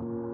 you